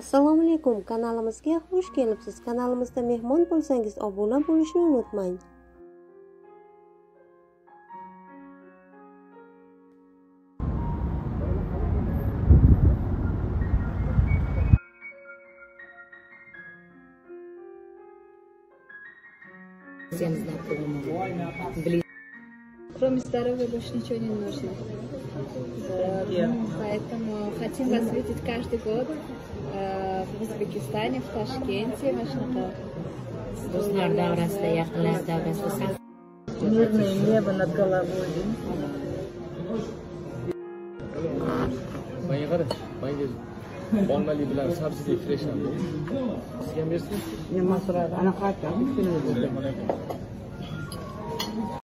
assalomu alaykum kanalimizga xush kelibsiz kanalimizda mehmon bo'lsangiz obuna bo'lishni unutmang Всем знакомым. Кроме здоровья больше ничего не нужно. Вот. Ну, Поэтому хотим вас видеть каждый год э, в Узбекистане, в Ташкенте, Машнака. Do'stlar davrasida, yaqinlar davrasida saf Мирное небо над головой. manga qara manga olmali bilan sabzili fresh ham sizga ham bersin Nima so'radi? Anaqa aytadi.